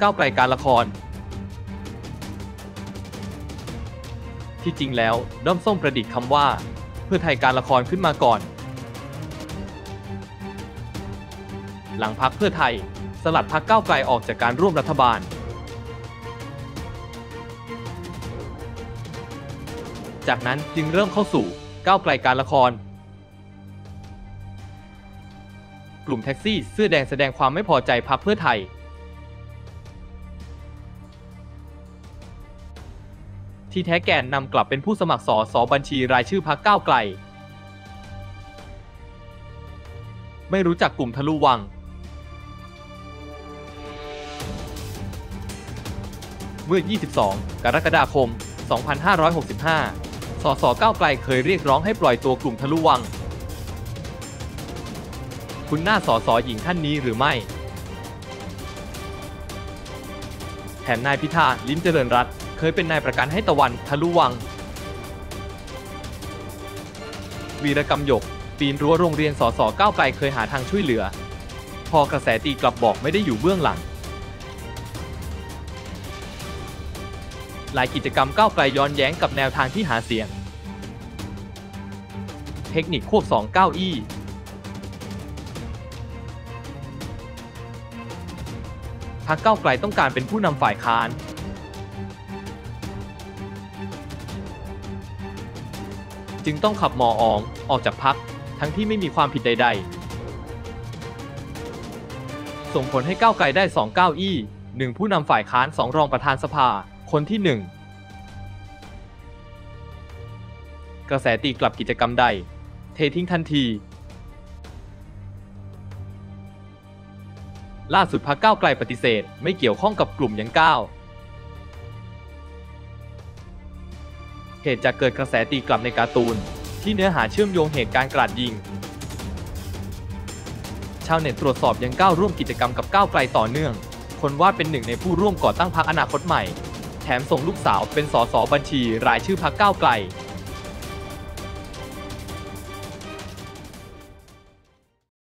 ก้าวไกลการละคร ที่จริงแล้วด้อมส้มประดิษฐ์คำว่า เพื่อไทยการละครขึ้นมาก่อน หลังพักเพื่อไทย สลัดพักก้าวไกลออกจากการร่วมรัฐบาล จากนั้นจึงเริ่มเข้าสู่ก้าวไกลการละครกลุ่มแท็กซี่เสื้อแดงแสดงความไม่พอใจพักเพื่อไทย ที่แท้แก่นนำกลับเป็นผู้สมัครสอสอบัญชีรายชื่อพักก้าวไกล ไม่รู้จักกลุ่มทะลุวัง เมื่อ 22 กรกฎาคม 2565 สสก้าวไกลเคยเรียกร้องให้ปล่อยตัวกลุ่มทะลุวัง คุณหน้าสสหญิงท่านนี้หรือไม่ แถมนายพิธาลิ้มเจริญรัตเคยเป็นนายประกันให้ตะวันทะลุวัง วีรกรรมหยก ปีนรั้วโรงเรียนสสก้าวไกลเคยหาทางช่วยเหลือ พอกระแสตีกลับบอกไม่ได้อยู่เบื้องหลัง หลายกิจกรรมก้าวไกลย้อนแย้งกับแนวทางที่หาเสียง เทคนิคควบ2เก้าอี้ พรรคก้าวไกลต้องการเป็นผู้นำฝ่ายค้านจึงต้องขับหมออองออกจากพักทั้งที่ไม่มีความผิดใด ๆ ส่งผลให้ก้าวไกลได้2เก้าอี้หนึ่งผู้นำฝ่ายค้านสองรองประธานสภา คนที่ 1 กระแสตีกลับกิจกรรมใด เททิ้งทันที ล่าสุดพักก้าวไกลปฏิเสธ ไม่เกี่ยวข้องกับกลุ่มยังก้าวเหตุจากเกิดกระแสตีกลับในการ์ตูน ที่เนื้อหาเชื่อมโยงเหตุการณ์กราดยิง ชาวเน็ตตรวจสอบยังก้าวร่วมกิจกรรมกับก้าวไกลต่อเนื่อง คนวาดเป็นหนึ่งในผู้ร่วมก่อตั้งพรรคอนาคตใหม่ แถมส่งลูกสาวเป็นสสบัญชีรายชื่อพรรคก้าวไกล